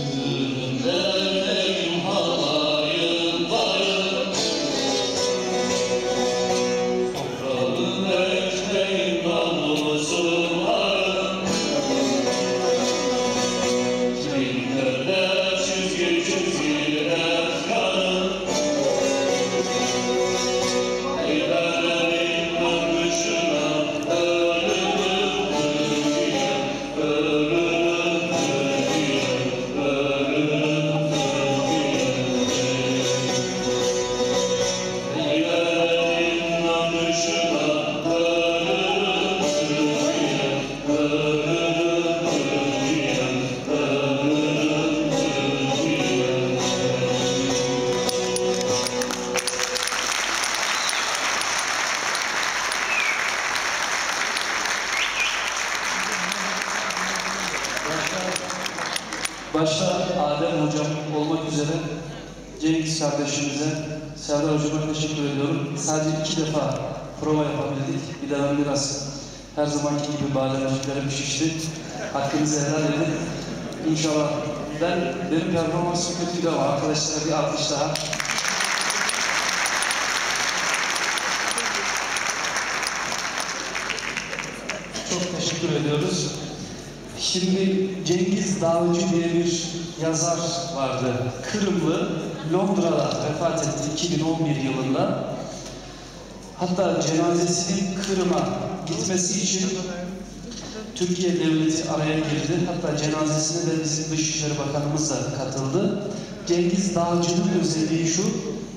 Amen. Kardeşimize, Serdar Hocama teşekkür ediyorum. Sadece iki defa prova yapabildik. Bir ben biraz her zamanki gibi bademciklerim şişti. Hakkınızı helal edin. İnşallah ben, benim performansım kötüydü ama arkadaşlara bir alkış daha. Çok teşekkür ediyoruz. Şimdi Cengiz Dağcı diye bir yazar vardı. Kırımlı, Londra'da vefat etti 2011 yılında. Hatta cenazesinin Kırım'a gitmesi için Türkiye Devleti araya girdi. Hatta cenazesine de bizim Dışişleri Bakanımız da katıldı. Cengiz Dağcı'nın özelliği şu,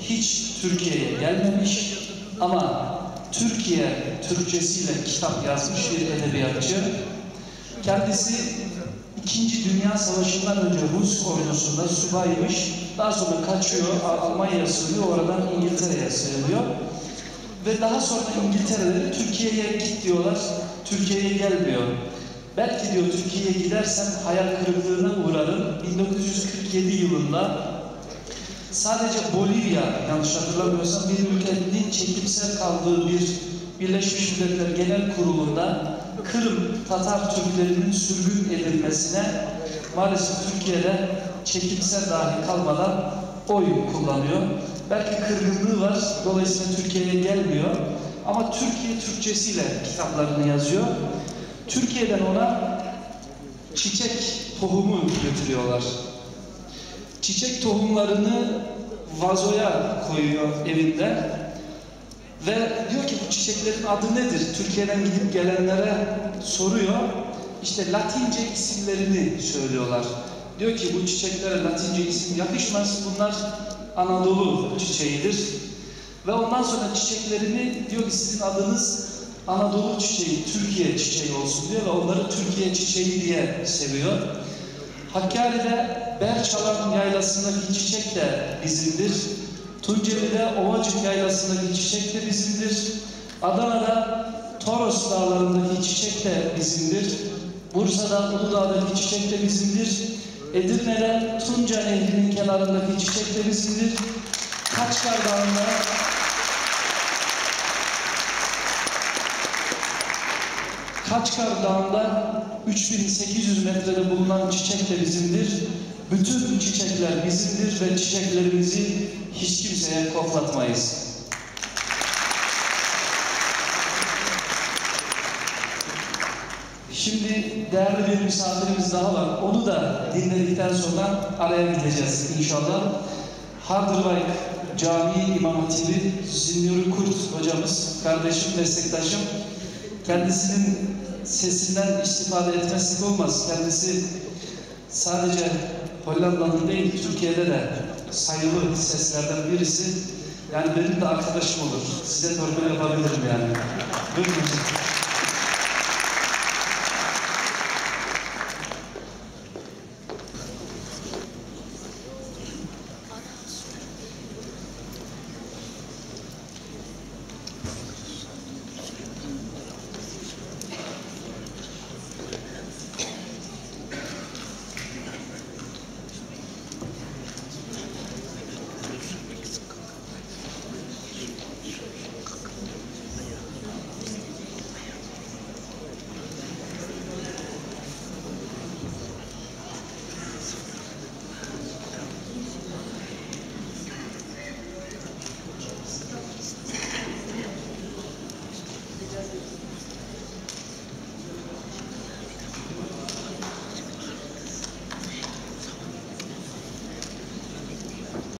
hiç Türkiye'ye gelmemiş ama Türkiye Türkçesiyle kitap yazmış bir edebiyatçı. Kendisi İkinci Dünya Savaşı'ndan önce Rus ordusunda subaymış. Daha sonra kaçıyor, Almanya'ya sığınıyor, oradan İngiltere'ye sığınıyor. Ve daha sonra İngiltere'de Türkiye'ye git diyorlar, Türkiye'ye gelmiyor. Belki diyor Türkiye'ye gidersem hayal kırıklığına uğrarım. 1947 yılında sadece Bolivya, yanlış hatırlamıyorsam bir ülkenin çekimsel kaldığı bir Birleşmiş Milletler Genel Kurulu'nda Kırım Tatar Türklerinin sürgün edilmesine maalesef Türkiye'de çekimsel dahi kalmadan oy kullanıyor. Belki kırgınlığı var, dolayısıyla Türkiye'ye gelmiyor. Ama Türkiye Türkçesiyle kitaplarını yazıyor. Türkiye'den ona çiçek tohumu götürüyorlar. Çiçek tohumlarını vazoya koyuyor evinde ve diyor ki bu çiçeklerin adı nedir? Türkiye'den gidip gelenlere soruyor. İşte Latince isimlerini söylüyorlar. Diyor ki bu çiçeklere Latince isim yakışmaz. Bunlar Anadolu çiçeğidir. Ve ondan sonra çiçeklerini diyor ki sizin adınız Anadolu çiçeği, Türkiye çiçeği olsun diyor ve onları Türkiye çiçeği diye seviyor. Hakkari'de Berçalan yaylasındaki çiçek de bizimdir. Tunceli'de Ovacık yaylasındaki çiçek de bizimdir. Adana'da Toros dağlarındaki çiçek de bizimdir. Bursa'da Uludağ'daki çiçek de bizimdir. Edirne'de Tunca Nehri'nin kenarındaki çiçek de bizimdir. Kaçkar Dağı'nda Kaçkar Dağı'nda 3800 metrede bulunan çiçek. Bütün çiçekler bizimdir ve çiçeklerimizi hiç kimseye koklatmayız. Şimdi değerli bir misafirimiz daha var. Onu da dinledikten sonra araya gideceğiz inşallah. Hardırvayk Camii İmam Hatibi Zinnuri Kurt hocamız, kardeşim, meslektaşım. Kendisinin sesinden istifade etmezsek olmaz. Kendisi sadece Hollanda'nın değil, Türkiye'de de sayılı seslerden birisi. Yani benim de arkadaşım olur. Size torpil yapabilirim yani. Buyurun hocam.